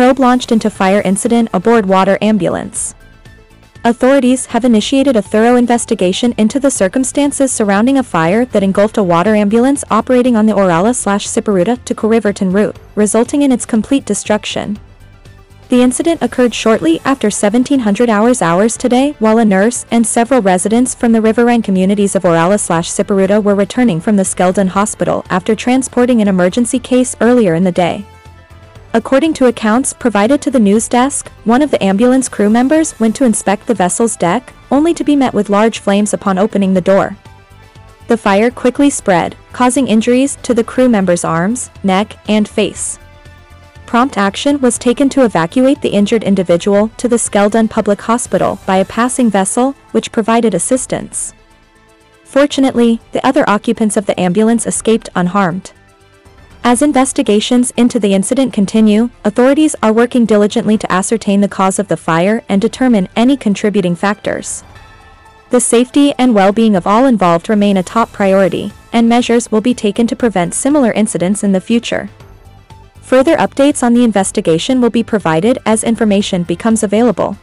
probe launched into fire incident aboard water ambulance. Authorities have initiated a thorough investigation into the circumstances surrounding a fire that engulfed a water ambulance operating on the Orealla-Siparuta to Corriverton route, resulting in its complete destruction. The incident occurred shortly after 1700 hours hours today while a nurse and several residents from the riverine communities of Orealla-Siparuta were returning from the Skeldon hospital after transporting an emergency case earlier in the day. According to accounts provided to the news desk, one of the ambulance crew members went to inspect the vessel's deck, only to be met with large flames upon opening the door. The fire quickly spread, causing injuries to the crew member's arms, neck, and face. Prompt action was taken to evacuate the injured individual to the Skeldon Public Hospital by a passing vessel, which provided assistance. Fortunately, the other occupants of the ambulance escaped unharmed. As investigations into the incident continue, authorities are working diligently to ascertain the cause of the fire and determine any contributing factors. The safety and well-being of all involved remain a top priority, and measures will be taken to prevent similar incidents in the future. Further updates on the investigation will be provided as information becomes available.